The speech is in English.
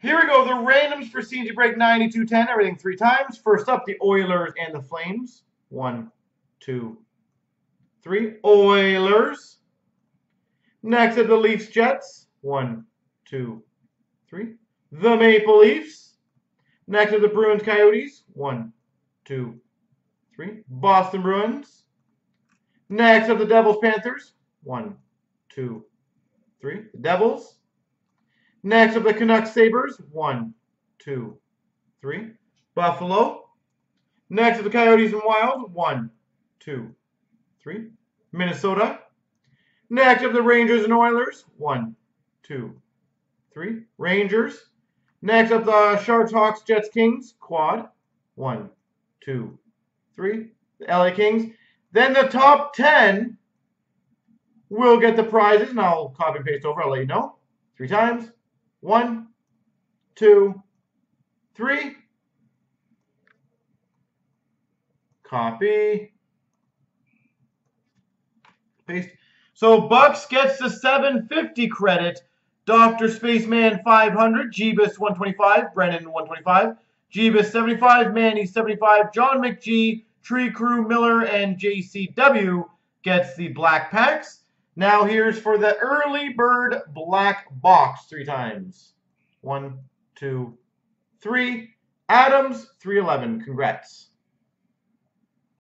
Here we go. The randoms for CNC Break 9210. Everything three times. First up, the Oilers and the Flames. One, two, three. Oilers. Next up, the Leafs Jets. One, two, three. The Maple Leafs. Next up, the Bruins Coyotes. One, two, three. Boston Bruins. Next up, the Devils Panthers. One, two, three. The Devils. Next up, the Canucks Sabres. One, two, three. Buffalo. Next up, the Coyotes and Wild. One, two, three. Minnesota. Next up, the Rangers and Oilers. One, two, three. Rangers. Next up, the Sharks, Hawks, Jets, Kings. Quad. One, two, three. The LA Kings. Then the top 10 will get the prizes, and I'll copy and paste over. I'll let you know. Three times. One, two, three. Copy. Paste. So Bucks gets the 750 credit. Dr. Spaceman 500, Jeebus 125, Brennan 125, Jeebus 75, Manny 75, John McGee, Tree Crew, Miller, and JCW gets the black packs. Now here's for the early bird black box three times. One, two, three. Adams, 311. Congrats.